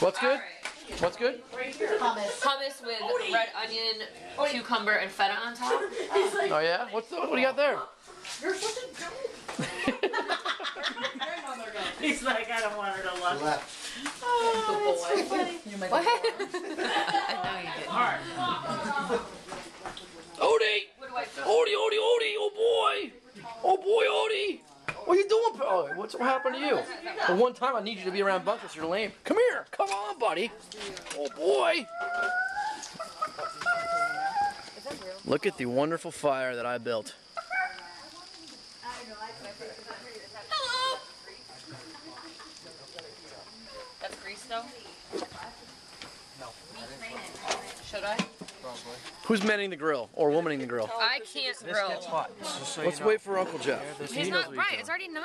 What's good? What's good? Hummus. Hummus with red onion, cucumber, and feta on top. Oh yeah? What's the, what do you got there? You're such a dope. He's like, I don't want her to look. Left. Oh, that's so funny. You're my What? I know you didn't. Odie! What do I do? Odie, Odie, Odie! Oh boy! Oh boy, Odie! What are you doing? pa- Oh, what's what happened to you? The one time I need you to be around Bunkers, you're lame. Come here! Come on, buddy! Oh boy! Look at the wonderful fire that I built. Hello. That's grease though. No. Should I? Who's mending the grill or womaning the grill? I can't grill. Hot. So Let's know. wait for Uncle Jeff. He's not right. It's already nine.